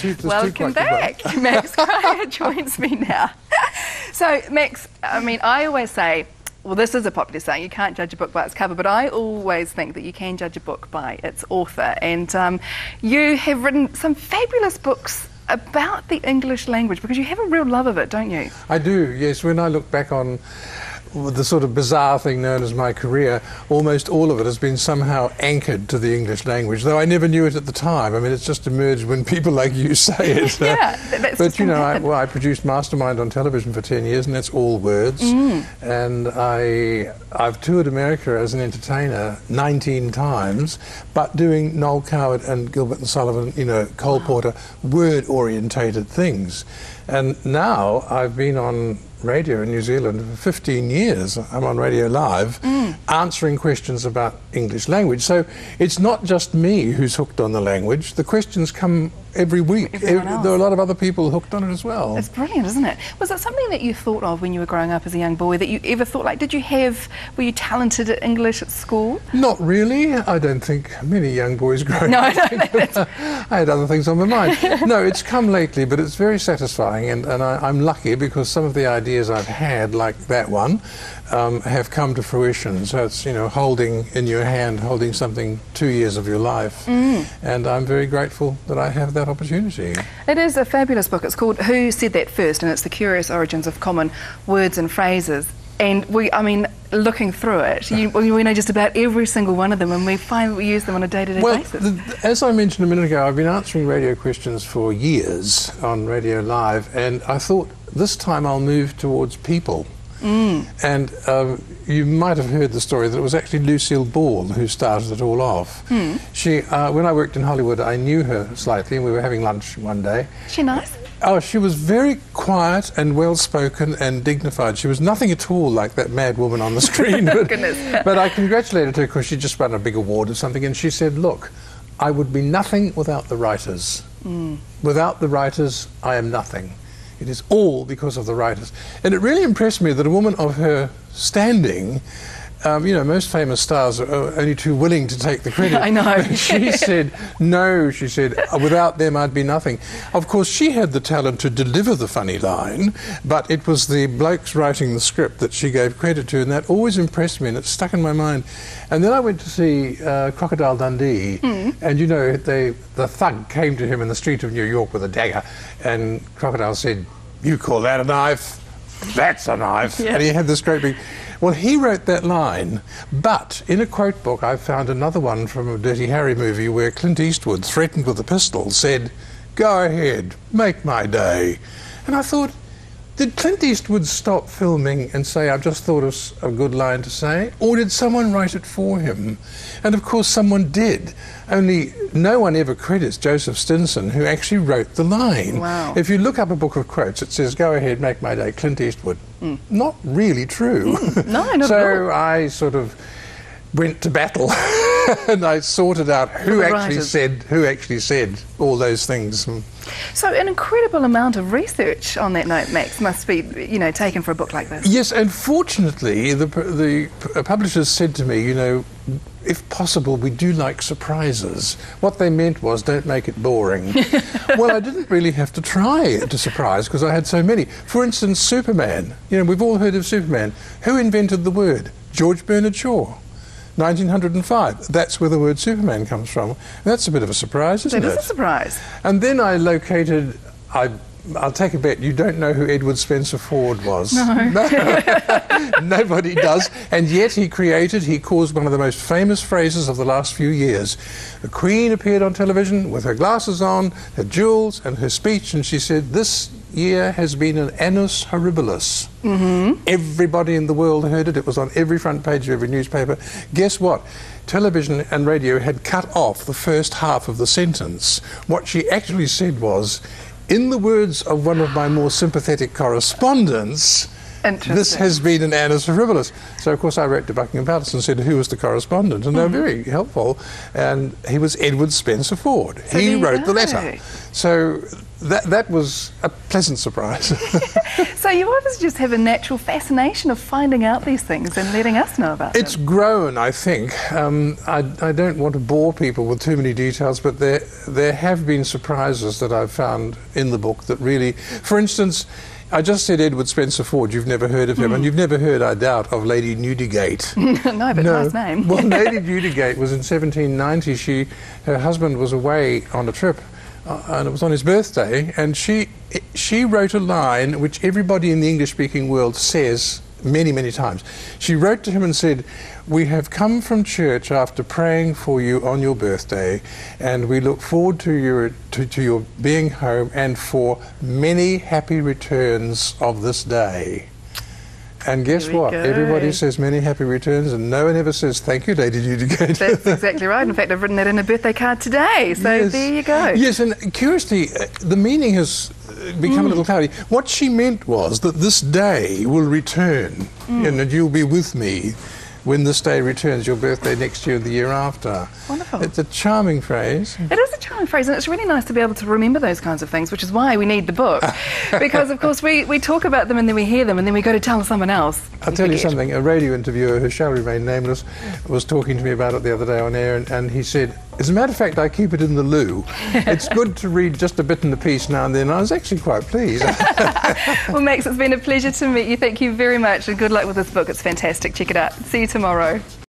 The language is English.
two, Welcome back. ones. Max Cryer joins me now. So, Max, I mean, I always say, well, this is a popular saying, you can't judge a book by its cover, but I always think that you can judge a book by its author. And um, you have written some fabulous books about the English language because you have a real love of it, don't you? I do, yes. When I look back on the sort of bizarre thing known as my career, almost all of it has been somehow anchored to the English language, though I never knew it at the time. I mean, it's just emerged when people like you say it. Yeah, but you know, I, well, I produced Mastermind on television for 10 years, and that's all words. Mm. And I, I've toured America as an entertainer 19 times, but doing Noel Coward and Gilbert and Sullivan, you know, Cole Porter, word orientated things. And now I've been on radio in New Zealand for 15 years. I'm on Radio Live Mm. answering questions about English language. So it's not just me who's hooked on the language. The questions come every week. Everyone Ev- else. There are a lot of other people hooked on it as well. It's brilliant, isn't it? Was that something that you thought of when you were growing up as a young boy that you ever thought, like, did you have, were you talented at English at school? Not really. I don't think many young boys growing No, up. no, I had other things on my mind. no, it's come lately, but it's very satisfying, and, and I, I'm lucky because some of the ideas I've had, like that one, um, have come to fruition. So it's you know holding in your hand, holding something two years of your life, Mm. and I'm very grateful that I have that opportunity. It is a fabulous book. It's called Who Said That First, and it's the curious origins of common words and phrases. And we, I mean, looking through it, you, we know just about every single one of them, and we find we use them on a day-to-day Well, basis. the, as I mentioned a minute ago, I've been answering radio questions for years on Radio Live, and I thought this time I'll move towards people. And um, you might have heard the story that it was actually Lucille Ball who started it all off. She, uh, when I worked in Hollywood, I knew her slightly, and we were having lunch one day. she nice? Oh, she was very quiet and well spoken and dignified. She was nothing at all like that mad woman on the screen. but, Goodness. but I congratulated her because she just won a big award or something, and she said, Look, I would be nothing without the writers. Without the writers, I am nothing. It is all because of the writers. And it really impressed me that a woman of her standing, um, you know, most famous stars are only too willing to take the credit. I know. She said, no, she said, without them I'd be nothing. Of course, she had the talent to deliver the funny line, but it was the blokes writing the script that she gave credit to, and that always impressed me, and it stuck in my mind. And then I went to see uh, Crocodile Dundee, and you know, they, the thug came to him in the street of New York with a dagger, and Crocodile said, You call that a knife? That's a knife. Yeah. And he had this great big. Well, he wrote that line, but in a quote book, I found another one from a Dirty Harry movie where Clint Eastwood, threatened with a pistol, said, Go ahead, make my day. And I thought, did Clint Eastwood stop filming and say, I've just thought of a good line to say? Or did someone write it for him? And of course, someone did. Only no one ever credits Joseph Stinson, who actually wrote the line. Wow. If you look up a book of quotes, it says, Go ahead, make my day, Clint Eastwood. Hmm. Not really true. Hmm. No, not at all. so. I sort of went to battle and I sorted out who actually writers. said who actually said all those things. Mm. So, an incredible amount of research on that note, Max, must be, you know, taken for a book like this. Yes, and fortunately, the, the uh, publishers said to me, you know, if possible, we do like surprises. What they meant was, don't make it boring. well, I didn't really have to try to surprise because I had so many. For instance, Superman. You know, we've all heard of Superman. Who invented the word? George Bernard Shaw. 1905. That's where the word Superman comes from. That's a bit of a surprise, isn't That is it? a surprise. And then I located. I, I'll take a bet. You don't know who Edward Spencer Ford was. No. Nobody does. And yet he created, he caused one of the most famous phrases of the last few years. The Queen appeared on television with her glasses on, her jewels, and her speech, and she said, This year has been an annus horribilis. Mm-hmm. Everybody in the world heard it. It was on every front page of every newspaper. Guess what? Television and radio had cut off the first half of the sentence. What she actually said was, in the words of one of my more sympathetic correspondents, this has been an annus horribilis. So, of course, I wrote to Buckingham Palace and said, who was the correspondent? And mm. they were mm-hmm. very helpful. And he was Edward Spencer Ford. So he wrote the letter. So that, that was a pleasant surprise. so you obviously just have a natural fascination of finding out these things and letting us know about it's them. It's grown, I think. Um, I, I, don't want to bore people with too many details, but there, there have been surprises that I've found in the book that really, for instance, I just said Edward Spencer Ford. You've never heard of him, mm. and you've never heard, I doubt, of Lady Newdigate. no, but no. nice name. well, Lady Newdigate was in 1790. She, her husband was away on a trip, uh, and it was on his birthday, and she she wrote a line which everybody in the English-speaking world says many, many times. She wrote to him and said, We have come from church after praying for you on your birthday, and we look forward to your, to, to your being home and for many happy returns of this day. And guess what? Go. Everybody says many happy returns, and no one ever says thank you, Lady Newdigate. That's exactly right. In fact, I've written that in a birthday card today. So yes. there you go. Yes, and curiously, uh, the meaning has become mm. a little cloudy. What she meant was that this day will return, mm. and you'll be with me when this day returns, your birthday next year, and the year after. Wonderful. It's a charming phrase. It is a charming phrase, and it's really nice to be able to remember those kinds of things, which is why we need the book. because, of course, we, we talk about them and then we hear them and then we go to tell someone else. I'll tell forget. you something. A radio interviewer, who shall remain nameless, was talking to me about it the other day on air, and, and he said, as a matter of fact, I keep it in the loo. it's good to read just a bit in the piece now and then. I was actually quite pleased. well, Max, it's been a pleasure to meet you. Thank you very much, and good luck with this book. It's fantastic. Check it out. See you tomorrow.